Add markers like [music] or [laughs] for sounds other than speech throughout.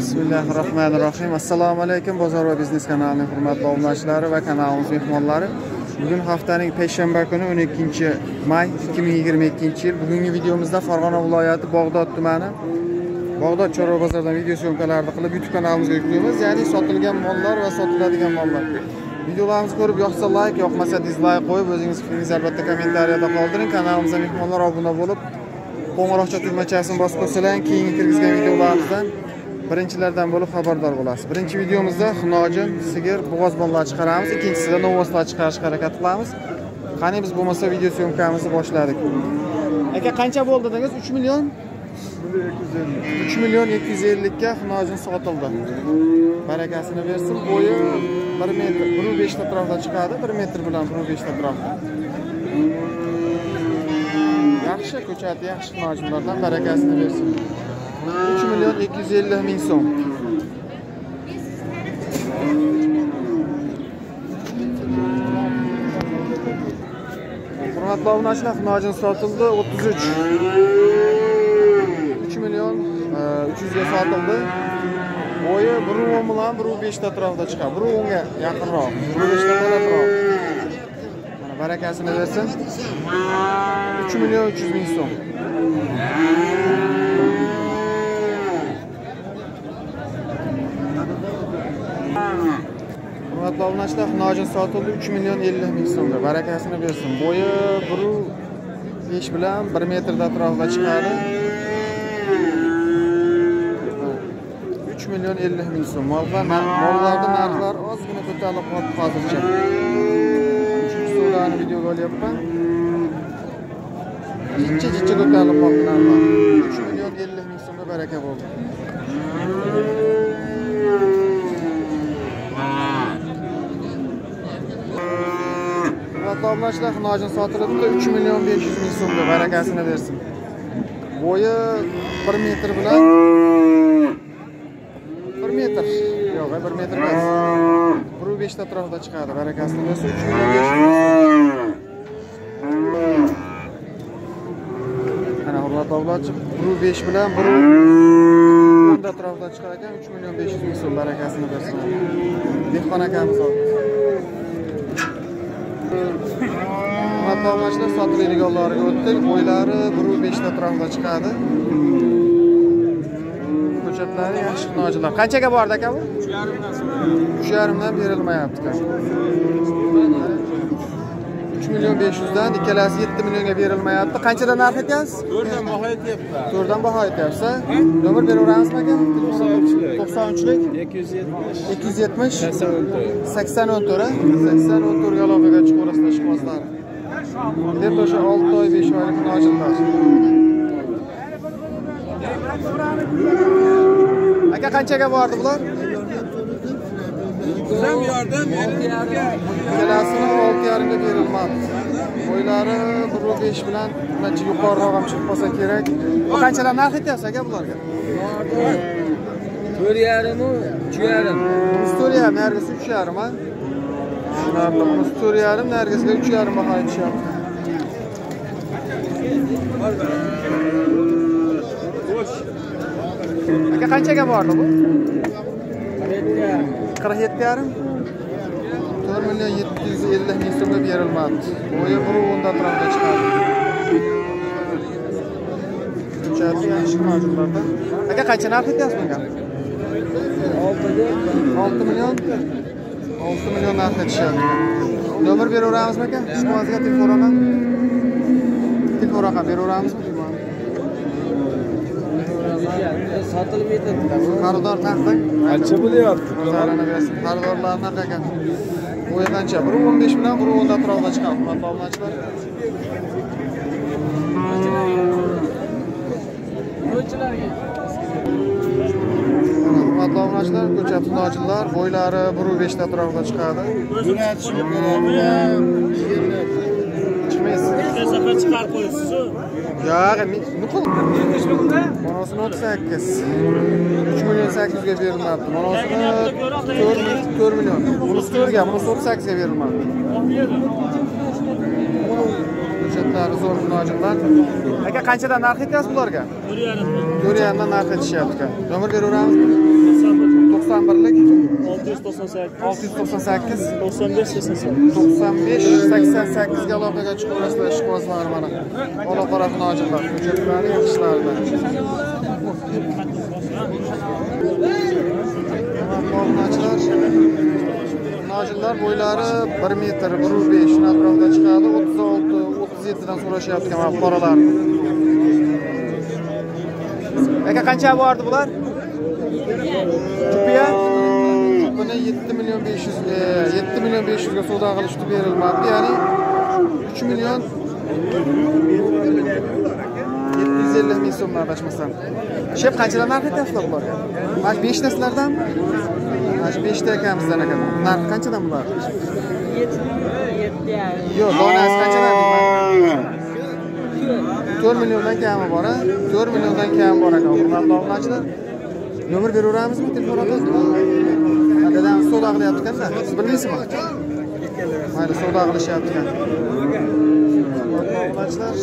bismillahi rohmanir rohim assalomu alaykum bozor va biznes kanalining hurmatli obunachilari va kanalimiz mehmonlari. Bugun haftaning payshanba kuni 12 may 2022 yil. Bugungi videomizda farg'ona viloyati bog'dod tumani bog'dod chorva bozoridan video syomkalarni qilib youtube kanalimizga yuklaymiz. Ya'ni sotilgan mollar va sotiladigan mollar. Videolarimizni ko'rib yoqsa layk yoqmasa dizlayk qo'yib o'zingiz fikringizni albatta kommentariyada qoldiring. Kanalimizga mehmonlar obuna bo'lib qo'ng'iroqcha tugmachasini bosib qo'ysalar keyingi kirgizgan videolarimizdan birinchilardan bo'lib xabardor bo'lasiz. Birinchi videomizda xunoji sigir bo'g'oz chiqaramiz. Ikkinchisida novoslar chiqarishga harakat qilamiz. Qani biz bo'lmasa video syomkamizni boshladik. Aka qancha bo'ldi dedingiz? Uch million? Uch million ikki yuz ellikka xunojin sotildi. Barakasini bersin. Bo'yi bir metr bir beshta atrofida chiqadi. Bir metr bilan bir beshta atrofida yaxshi ko'chati yaxshi xunojinlardan barakasini bersin. Uch million ikki yuz ellik ming so'm hurmatli obunachilar xunojin sotildi o'ttiz uch uch million uch yuzga sotildi bo'yi bir o'n bilan bir beshta atrofida chiqadi bir o'nga yaqinroq bir beshta balandroq mana barakasini bersin uch million uch yuz ming so'm hurmatli obunachilar xunojin sotildi uch million ellik ming so'mga barakasini bersin. Bo'yi bir besh bilan bir metrda atrofida chiqadi. Uch million ellik ming so'm. Mollar mollarni narxlari ozgina ko'tarilib qolibdi hozircha. Uchinchi suvlarni videoga olyapman. Jincha jincha ko'tarilib qolibdi narxlar. Uch million ellik ming so'mga baraka bo'ldi. Hurmatli obunachilar xunojin sotilibdi uch million besh yuz ming so'mga barakasini bersin. Bo'yi bir metr bilan bir metr. Yo'q bir metr emas. Bir beshta atrofida chiqadi barakasini bersin uch million besh yuz mana hurmatli obunachi bir besh bilan bir o'nda atrofida chiqar ekan uch million besh yuz ming so'm barakasini bersin. Dehqon akamiz oldi. Hurmatli obunachilar sotiladiganlariga o'tdik bo'ylari bir beshta atrofida chiqadi. Ko'chatlari yaxshi nojilar. Qanchaga bordi aka bu? Uch yarimdan berilmayapti uch million besh yuzdan ikkalasi yetti millionga berilmayapti. Qanchadan narx aytyapsiz to'rtdan baho aytyapman to'rtdan baho aytyapsiz nomer beraveramizmi aka to'qson uchlik ikki yuz yetmish ikki yuz yetmish sakson o'n to'rt. Sakson o'n to'rt sakson o'n to'rtga aloqaga chiqaverasizlar ishqibozlar deb o'sha olti oy besh oylik nojinlar aka qanchaga bordi bular bizam yordam beringizga ikkalasini olti yarimga berilmadi. Bo'ylari bir besh bilan uncha yuqoriroq ham chiqib qolsa kerak. Bu qanchadan narx aytyapsiz aka bularga? To'rt yarimu uch yarim bunisi to'rt yarim nargisi uch yarim a tushunarli bunisi to'rt yarim nargisiga uch yarim baho aytishyapti aka qanchaga bordi bu qirq yetti yarim? To'rt million yetti yuz ellik ming so'mga berilmadi. Bo'yi bir o'nda atrofida chiqadi. Aka qancha narx aytyapsiz bunga? Olti million. Olti million narx aytishyapti nomer beraveramizmi aka? Ishqibozga telefon raqam telefon raqam beraveramizmi? Sotilmaydi xaridor naqdang qancha bo'lyapti nazarini bersin xaridorlar naqa ekan bo'yi qancha bir o'n besh bilan bir o'nda atrofida chiqadi hurmatli obunachilar hurmatli obunachilar ko'chati nojinlar bo'ylari bir beshta atrofida chiqadi chiqmaysiz safar chiqarib qo'yasiz-ku. Yo'q nuqul monosini o'ttiz sakkiz uch million sakkiz yuzga berilmabdi. Monosini to'rt to'rt million. Bunisi to'rtga bunisi o'ttiz sakkizga berilmabdi. Hujjatlari zo'r murojaatlar aka qanchadan narx aytyapsiz bularga to'rt yarimdan narx aytishyapti aka nomer beraveramizmi 91lik 698 698 95 88 95 88 ga aloqaga chiqaverasizlar ishqibozlar mana. Ola qora nojillar hujjatlari yaxshilarida nojillar bo'ylari 1 metr 1.5 shuni atrofida chiqadi. 36 37 dan so'rashyapti mana qoralar. Aka qancha bordi bular million 500 7 million 500 ga savdo qilishdi berilmadi ya'ni 3 million 750 ming so'm adashmasam shep qanchadan narx aytyapsizlar bularga mana shu beshtasilardanmi mana shu beshta akamizdan ekan narxi qanchadan bular yo'q donasi qanchadan deyman to'rt milliondan kami bor a to'rt milliondan kami bor ekan hurmatli obunachilar nomer beraveramizmi telefon raqami savdo qilyapti siz bilmaysizmi mayli savdo qilishyaptikan obunachilar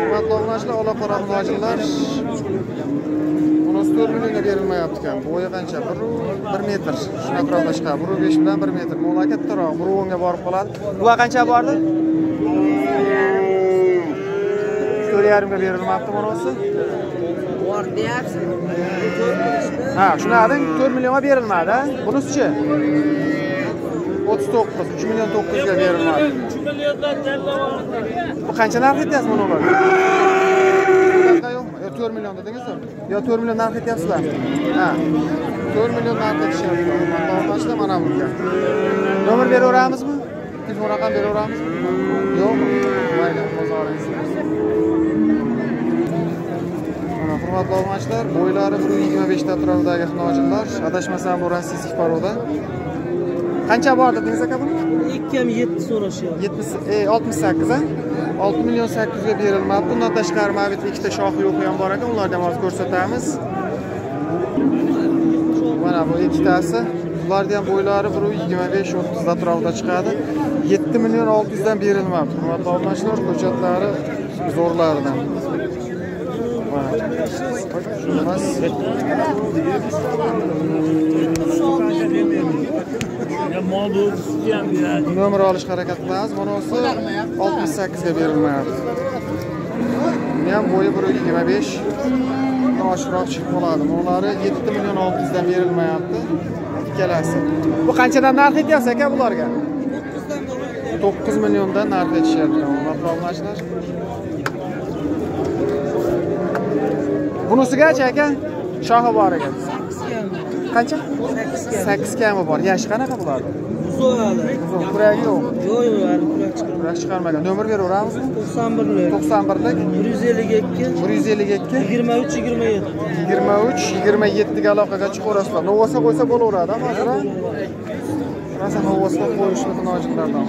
hurmatli obunachilar ola muhojirlar bunisi to'rt millionga berilmayapti. Ekan bo'yi qancha? Bir bir metr. Shuni atrofida chiqadi bir besh bilan bir metr. Mo'la kattaroq bir o'nga borib qoladi. Bular qancha bordi? To'rt yarimga berilmabdi bunisi deyapsiz. ha shuni deng to'rt millionga berilmadi bunisichi o'ttiz to'qqiz uch million to'qqiz yuzga berilmadi bu qancha narx aytyapsiz buni yo to'rt million dedingiz yo to'rt million narx aytyapsizlar ha. To'rt million narx aytishyapti mana bunga nomer beraveramizmi telefon raqam beraveramizmi yo'qmi mayli hurmatli obunachilar bo'ylari bir yigirma beshta atrofidagi xinojinlar adashmasam bu rossiyskiy poroda qancha bor dedingiz aka buni? Ikki ham yetti so'rashyapti yetmish e, oltmish sakkiz a olti million sakkiz yuzga berilmabdi. Undan tashqari mana bu yerda ikkita shoxi yo'qi ham bor ekan ularni ham hozir ko'rsatamiz. Mana bu ikkitasi. Bularni ham bo'ylari bir yigirma besh o'ttiz atrofida chiqadi. Yetti million olti yuzdan berilmabdi. Hurmatli obunachilar ko'chatlari zo'rlaridan emas nomer olishga harakat qilamiz bunisi oltmish sakkizga berilmayapti. Buni ham bo'yi bir yigirma besh. Oshiqroq chiqib qoladi. Bunlari yetti million olti yuzdan berilmayapti. Ikkalasi. Bu qanchadan narx aytyapsiz aka bularga? To'qqiz milliondan narx aytishyapti hurmatli obunachilar bunisigachi aka? Shoxi bor ekan qancha? Sakkiz kami bor. Yashi qanaqa bularni kuragi yo'q. Yo'q yo'q kurak chiqarmagan. Nomer beraveramizmi to'qson birlik to'qson birlik bir yuz ellik ikki. Bir yuz ellik ikki. Yigirma uch yigirma yetti. Yigirma uch yigirma yettiga aloqaga chiqaverasizlar. Novosa qo'ysa bo'laveradi hozir rosa novosga qo'yishni nojinlardan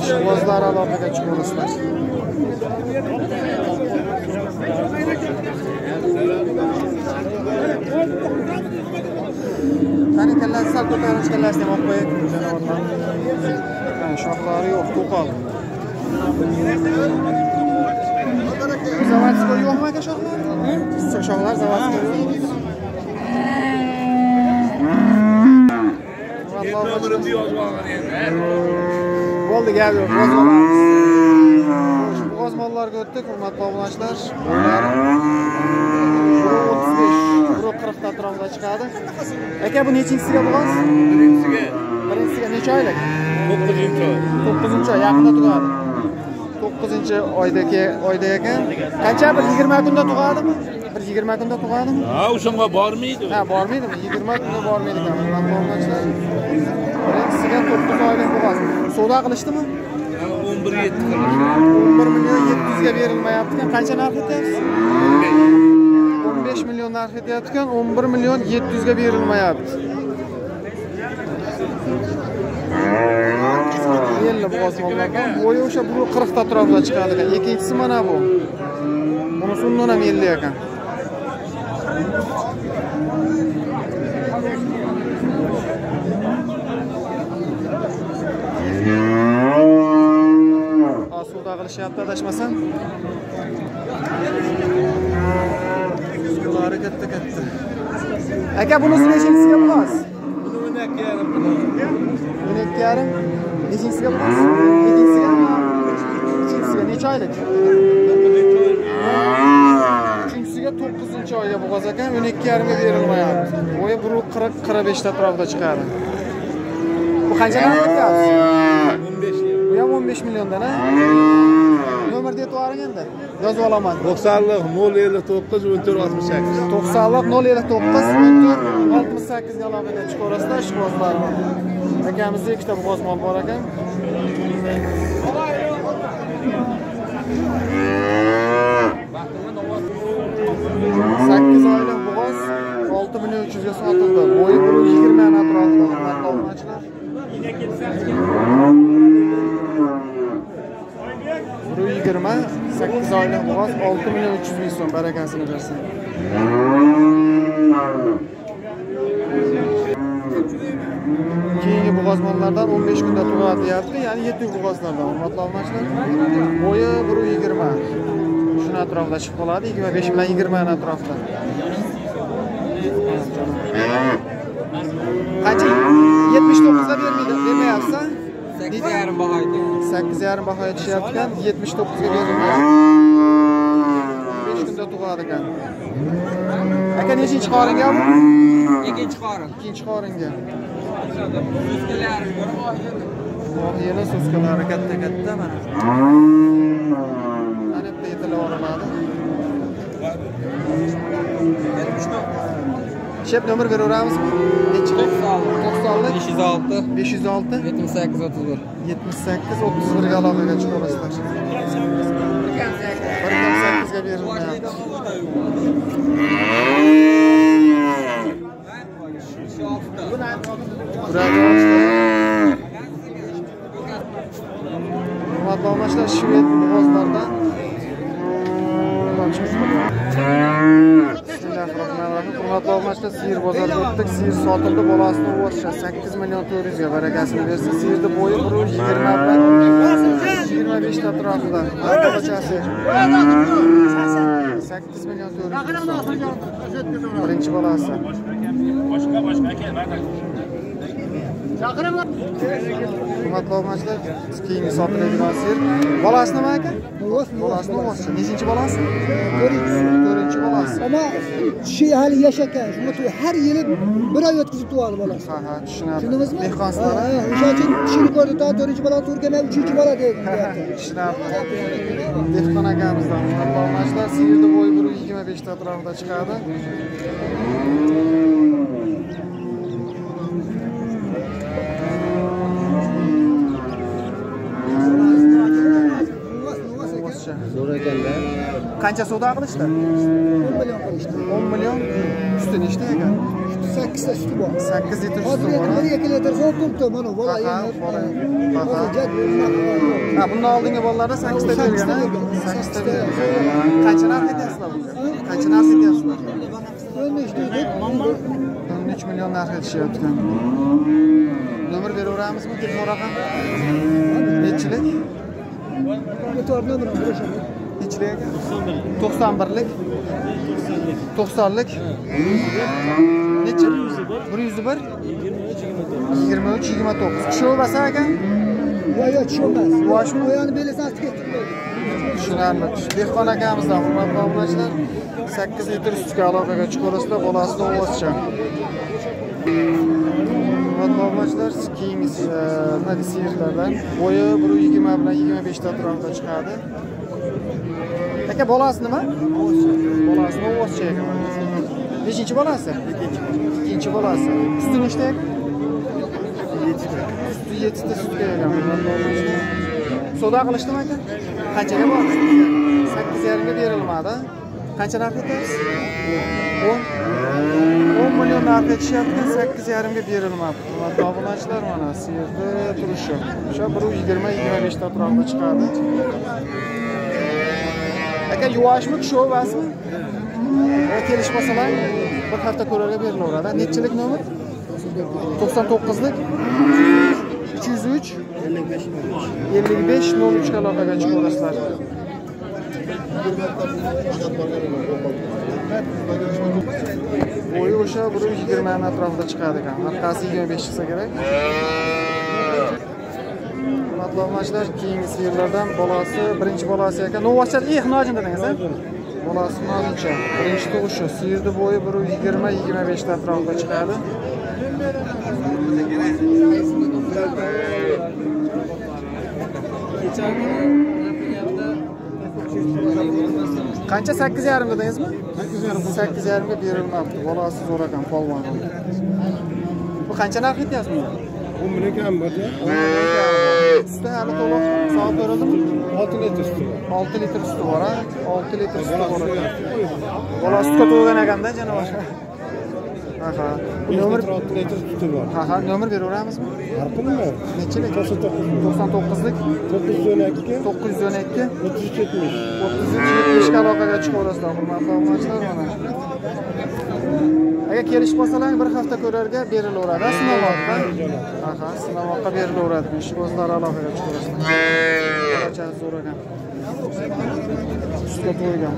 ishqibozlar aloqaga chiqaverasizlar qani ko'tarinch kallasini ham olib qo'yaylik janobatlar shoxlari yo'q to'qol заводской yo'qmi aka shoxlar shoxlar заводской bo'ldi gap yo'q g'ozmonlarga o'tdik hurmatli obunachilar qirqta atrofida chiqadi. Aka bu nechinchisiga bo'lasiz? Birinchisiga. Necha oylik? To'qqizinchi oy. Yaqinda tug'adi. To'qqizinchi oydagi oyda ekan qancha bir yigirma kunda tug'adimi? Bir yigirma kunda tug'adimi? Ha, o'shanga bormaydi. ha bormaydimi? Yigirma kunda bormaydi ekan birinchisiga to'qqiz oylik bo'g'oz savdo qilishdimi? 11 7 o'n bir million yetti yuzga berilmayapti. Ekan qancha narx aytyapsiz o'n million narx aytyapti o'n bir million yetti yuzga berilmayapti. Ellik bosmonlardan bo'yi o'sha bu qirqta atrofida chiqadi ekan. Ikkinchisi mana bu. Bunisi undan ham ellik ekan. Savdo qilishyapti adashmasam uylari katta katta aka bunisi nechinchisiga bo'lasiz Buni o'n ikki yarim. o'n ikki yarim nechinchisiga bo'lasiz ikkinchisiga uchinchisiga necha oylik uchinchisiga to'qqizinchi oyga bo'g'oz ekan o'n ikki yarimga berilmayapti bo'yi bir qirq qirq beshta atrofida chiqadi bu qancha narx bu ham o'n besh milliondan a nomerni aytib yuboring endi. Yozib olaman. To'qsonlik nol ellik to'qqiz o'n to'rt oltmish sakkiz. To'qsonlik nol ellik to'qqiz o'n to'rt oltmish sakkizga aloqaga chiqaverasizlar ishqibozlarni akamizda ikkita bo'g'ozmon bor ekan. Sakkiz oylik bo'g'oz olti million uch yuzga sotildi. Bo'yi bir yigirmani atrofida hurmatli obunachilar bir yigirma sakkiz oylik bo'g'oz olti million uch yuz ming so'm barakasini bersin. Keyingi bo'g'ozmonlardan o'n besh kunda tug'adi deyapti ya'ni yetti bo'g'ozlardan hurmatli obunachilar bo'yi bir yigirma. Shuni atrofida chiqib qoladi yigirma besh bilan yigirmani atrofida qancha? Yetmish to'qqizda bermaydi bermayapsan. Sakkiz yarim baho aytyapti. sakkiz yarim baho aytishyapti yetmish to'qqizga berilmayapti besh kunda tug'adi ekan aka nechinchi qoringa bu Ikkinchi qorin. ikkinchi qoringa yili suskalari katta katta mana mana bitta yetilib olinadi shep nomer beraveramizmi nechi To'qsonlik. to'qsonlik Besh yuz olti. besh yuz olti Yetmish sakkiz o'ttiz bir. yetmish sakkiz o'ttiz birga aloqaga chiqaverasizlar bir kam sakkizga berilmayapti Bravo. Hurmatli obunachilar, shved bo'g'ozlardan Obunachilar, sigir bozoriga o'tdik. Sigir sotildi, bolasini o'sha 8 million 400 ga barakasini bersin. Sigirni bo'yi 120 bilan 25 ta atrofida. Bachasi. 8 million 400. Birinchi bolasi. Hurmatli obunachilar, biz keyingi sotiladigan sigir. Bolasi nima aka? Bolasini o'sha. Nechinchi bolasi? To'rtinchi bolasi. Ama şey hali yaşarken şunu tu- her yili bir ay ötküzüp tuvalı balası. Ha ha, tushunarli. Tushundingizmi? Dehqonlar. Ha, ha, O'sha uchun kishini ko'rdi, ta to'rtinchi bola turgan, uchinchi bola deydi. [laughs] Tushunarli. Dehqon akamizdan hurmatli obunachilar, sigirni bo'yi 125 ta atrofida chiqadi. O'sha. Zo'r ekanda. Qancha savdo qilishdi? 10 million qilishdi. 10 million ustini nechta ekan? 8 ta suti bor. 8 litr suti bor. 1 2 litr so'p turibdi, mana bola Ha, bundan oldingi bolalarda 8 ta Sakkizta bergan. bergan. 8 ta Sakkizta. Qancha narx aytyapsizlar bunga? Qancha narx aytyapsizlar? Endi ishlaydi. 13 million narx aytishyapti. Nomer beraveramizmi? Telefon raqam? Nechilik? Yetorni bilan bo'shadi. Nechilik ekan? 91lik. 90lik. Nechi? 101. 23 29. Tushovasa ekan? Yo, yo, tushunmas. Yuvoshmi? Oyog'ini belisan tikib Tushunarli. Dehqon akamizdan hurmatli obunachilar 8 litr sutga aloqaga chiqarasizlar, bolasini o'zicha. Hurmatli obunachilar, keyingi e, nima sigirlardan bo'yi 120 bilan 25 ta atrofida chiqadi. Aka bolasi nima? bolasi o'zicha aka Nechinchi bolasi? Ikkinchi bolasi. Suti nechta yettita 7 ta. 7 ta sutga ekan. Savdo qilishdimi aka? Qanchaga bordi? 8.5 ga berilmadi. Qancha narx aytyapsiz 10 10 million narx aytishyapti, 8.5 ga berilmadi. Hurmatli obunachilar, mana yerda turishi. O'sha 120-25 ta atrofida chiqadi. Aka yuvoshmi, tushovasmi? E, kelishmasalar bir hafta ko'rarga berilaveradi. Nechilik nomer? 99lik. 503 55 03 ga aloqaga chiqaverasizlar. Bo'yi o'sha 120 ni atrofida chiqadi ekan. Orqasi 25 chiqsa kerak. Obunachilar, keyingi sigirlardan bolasi, birinchi bolasi ekan. Novvachar ih nojin dedingiz, a? Bolasi nojincha. Birinchi tug'ishi. Sigirni bo'yi 120-25 ta atrofida chiqadi. Qancha 8,5 dedingizmi? 8,5 8,5 ga berilmabdi. Bolasi zo'r ekan, polvon. Bu qancha narx aytyapsiz 10 ming kam bo'ldi. Sizda hali to'liq soat berildimi? 6 litr suti bor. 6 litr suti bor, ha? 6 litr suti bor. Bola sutga to'lgan ekanda, janob. Aha. Bu 5 nomer 6 litr suti bor. Aha, nomer beraveramizmi? Harfimi? Nechilik? 99 99lik 912 912 3370. 3370 ga aloqaga chiqaverasizlar, hurmatli obunachilar mana. Agar kelishib qolsalar bir hafta ko'rarga berilaveradi, ha, sinovotda. Aha, sinovotga berilaveradi. Shu o'zlari aloqaga chiqaverasizlar. Barachasi zo'r ekan. Sutga to'ygan.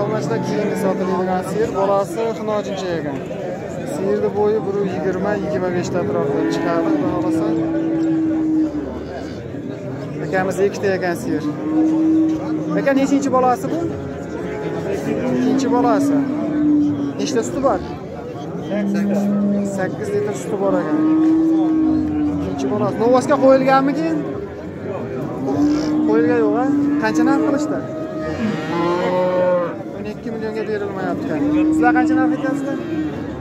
Obunachilar, keyingi sotiladigan sigir bolasi xinojincha ekan. Sigirni bo'yi 120-25 ta atrofida chiqadi, xudo xolasa. Akamiz ikkita ekan sigir. Aka nechinchi bolasi bu? Ikkinchi bolasi. Nechta suti bor? 8 litr suti bor ekan. Ikkinchi bolasi. Novosga qo'yilganmi keyin? Qo'yilgan yo'q, ha? Qancha narx qilishdi? 12 millionga berilmayapti ekan. Sizlar qancha narx aytyapsizlar?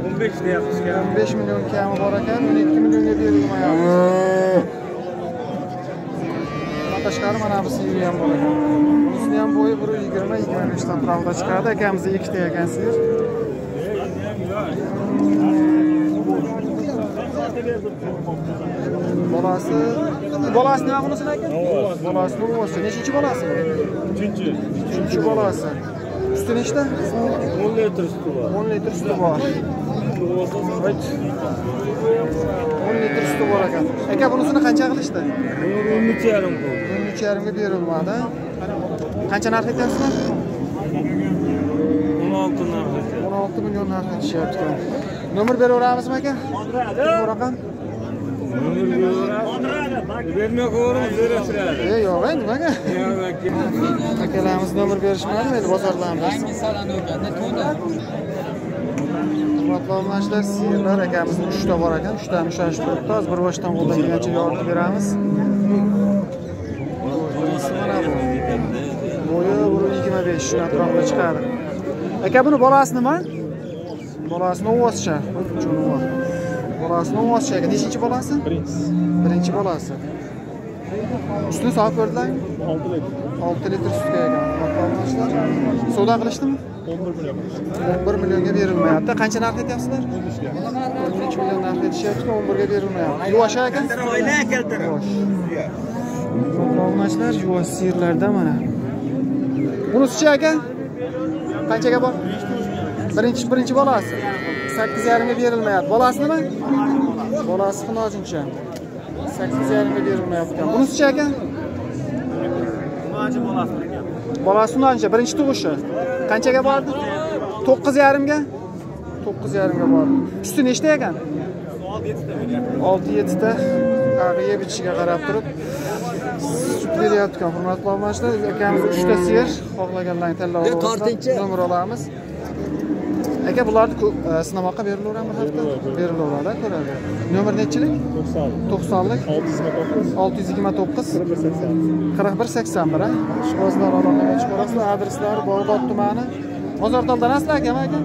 15 deyapmiz. 15 million kami bor ekan, 12 millionga berilmayapti. Tashqari mana bu sigir ham bor ekan. Bunisini ham bo'yi 120-25 dan atrofida chiqadi. Akamizda ikkita ekan sigir. Bolasi, bolasi nima bunisini aka? Bolasi o'zi. Nechinchi bolasi? Uchinchi. Uchinchi bolasi. Suti nechta? 10 litr suti bor. 10 litr suti bor. 10 litr suti bor ekan. Aka bunisini qancha qilishdi? 13 yarim 13 yarimga berilmadi. Qancha narx aytyapsizlar? 16 narx. 16 million narx aytishyapti ekan. Nomer beraveramizmi aka? Raqam? Bermay qo'yaveramiz, berasizlar. E, yo'q, ay, nimaga? Akalarimiz nomer berishmadi, endi bozorlarni bersin. Yangi salon o'kanda to'da. Hurmatli obunachilar, sigirlar akamizning 3 ta bor ekan, 3 tani ushlashib turibdi. Hozir bir boshdan qo'ldan kelgancha yoritib beramiz. Bunisi mana bu. Bo'yi 125 shuni atrofida chiqadi. Aka buni bolasi nima? Bolasi novvoscha. Cho'nova. Bolasi novvoscha ekan. Nechinchi bolasi? Birinchisi. Birinchi bolasi. Ustini soat ko'rdilarmi? 6 litr. 6 litr sutga ekan. Savdo qilishdimi? 11 million. 11 millionga berilmayapti. Qancha narx aytyapsizlar? 13 ga. 13 million narx aytishyapti, 11 ga berilmayapti. Yuvosh ekan? Yuvosh. Obunachilar yuvosh sirlarda mana. Bunisi aka? Qanchaga bor? Birinchi birinchi bolasi. 8,5 ga berilmayapti. Bolasi nima? Bolasi xinojincha. 8,5 ga berilmayapti ekan. Bunisi aka? Bolasi xinojincha, birinchi tug'ishi. Qanchaga bordi? 9,5 ga? 9,5 ga bordi. Usti nechta ekan? 6-7 ta qag'iga bitishiga qarab turib sut beryapti ekan hurmatli obunachilar akamiz 3 ta sigir xohlaganlarni tanlab olib nomer olamiz. Aka bularni e, sinamoqqa berilaveradimi hafta? Berilaveradi ko'radi. Nomer nechilik? 90. 90lik 629. 629 4181 ha? ishqibozlar aloqaga chiqarasizlar adreslari bog'dod tumani. Bozortoldan asli akam aka?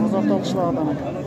Bozortol qishlog'idan aka